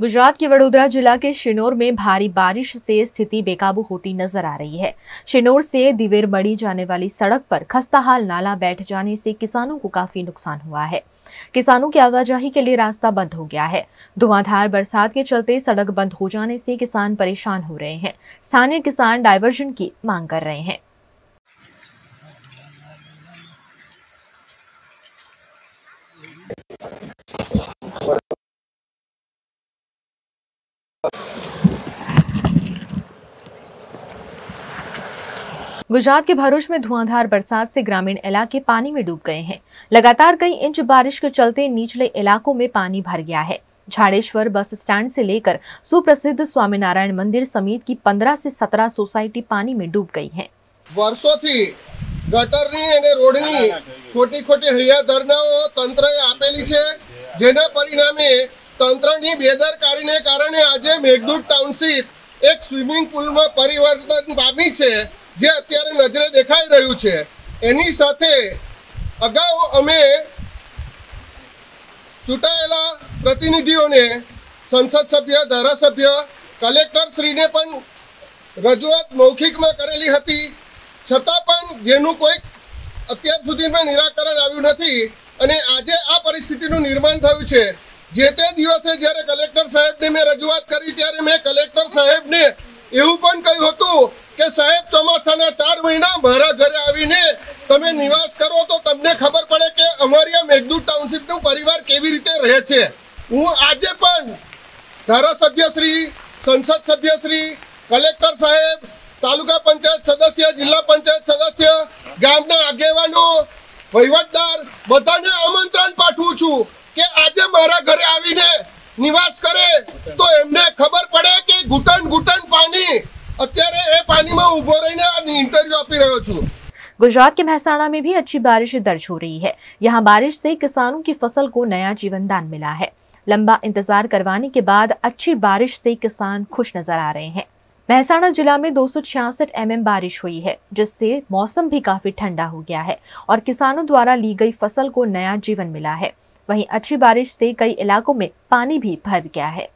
गुजरात के वडोदरा जिला के शिनोर में भारी बारिश से स्थिति बेकाबू होती नज़र आ रही है। शिनोर से दिवेर मड़ी जाने वाली सड़क पर खस्ताहाल नाला बैठ जाने से किसानों को काफ़ी नुकसान हुआ है। किसानों की आवाजाही के लिए रास्ता बंद हो गया है। धुआंधार बरसात के चलते सड़क बंद हो जाने से किसान परेशान हो रहे हैं। स्थानीय किसान डायवर्जन की मांग कर रहे हैं। गुजरात के भरूच में धुआंधार बरसात से ग्रामीण इलाके पानी में डूब गए हैं लगातार कई इंच बारिश के चलते निचले इलाकों में पानी भर गया है झाड़ेश्वर बस स्टैंड से लेकर सुप्रसिद्ध स्वामीनारायण मंदिर समेत की 15 से 17 सोसाइटी पानी में डूब गई हैं। વર્ષોથી ગટરની અને રોડની ખોટી ખોટી હૈયાધરણાઓ તંત્રએ આપેલી છે જેના પરિણામે તંત્રની બેદરકારીને કારણે આજે મેઘદૂત ટાઉનશીપ એક સ્વિમિંગ પુલમાં પરિવર્તન પામી છે, જે અત્યારે નજરે દેખાઈ રહ્યું છે. એની સાથે અગાઉ અમે ચૂંટાયેલા પ્રતિનિધિઓને, સંસદ સભ્ય, ધારાસભ્ય કલેક્ટરશ્રીને પણ રજૂઆત મૌખિકમાં કરેલી હતી. છતાં પણ જેનું કોઈ અત્યાર સુધીમાં નિરાકરણ આવ્યું નથી અને આજે આ પરિસ્થિતિનું નિર્માણ થયું છે. જે તે દિવસે જ્યારે કલેક્ટર સાહેબને મેં રજૂઆત કરી ત્યારે મેં કલેક્ટર સાહેબને એવું પણ કહ્યું હતું કે, સાહેબ, ચોમાસાના ચાર મહિના મારા ઘરે આવીને તમે નિવાસ કરો તો તમને ખબર પડે કે અમારી આ મેઘદૂત ટાઉનશીપનું પરિવાર કેવી રીતે રહે છે. હું આજે પણ ધારાસભ્યશ્રી સંસદ સભ્યશ્રી કલેક્ટર સાહેબ, તાલુકા પંચાયત સદસ્ય, જિલ્લા પંચાયત સદસ્ય, ગામના આગેવાનો, વહીવટદાર, બધાને આમંત્રણ પાઠવું છું. કે આજે મારા ઘરે આવીને નિવાસ કરે તો એમને ખબર પડે કે ઘૂંટણ ઘૂંટણ પાણી અત્યારે એ પાણીમાં ઊભો રહીને આ ઇન્ટરવ્યુ આપી રહ્યો છું गुजरात के महसाणा में भी अच्छी बारिश दर्ज हो रही है यहाँ बारिश से किसानों की फसल को नया जीवन दान मिला है लंबा इंतजार करवाने के बाद अच्छी बारिश से किसान खुश नजर आ रहे हैं महसाणा जिला में दो एमएम बारिश हुई है जिससे मौसम भी काफी ठंडा हो गया है और किसानों द्वारा ली गई फसल को नया जीवन मिला है वहीं अच्छी बारिश से कई इलाकों में पानी भी भर गया है।